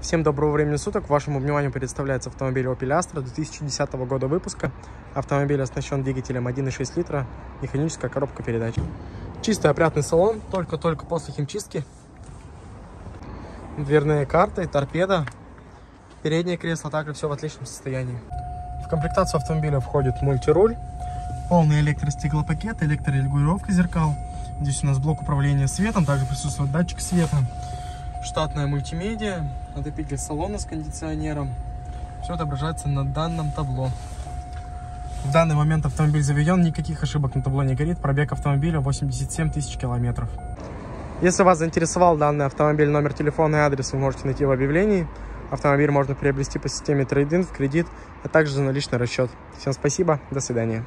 Всем доброго времени суток. Вашему вниманию представляется автомобиль Opel Astra 2010 года выпуска. Автомобиль оснащен двигателем 1,6 литра, механическая коробка передач. Чистый опрятный салон, только-только после химчистки. Дверные карты, торпеда, переднее кресло, также все в отличном состоянии. В комплектацию автомобиля входит мультируль, полный электростеклопакет, электрорегулировка зеркал. Здесь у нас блок управления светом, также присутствует датчик света штатная мультимедиа, отопитель салона с кондиционером. Все отображается на данном табло. В данный момент автомобиль заведен, никаких ошибок на табло не горит. Пробег автомобиля 87 тысяч километров. Если вас заинтересовал данный автомобиль, номер телефона и адрес вы можете найти в объявлении. Автомобиль можно приобрести по системе трейдинг в кредит, а также за наличный расчет. Всем спасибо, до свидания.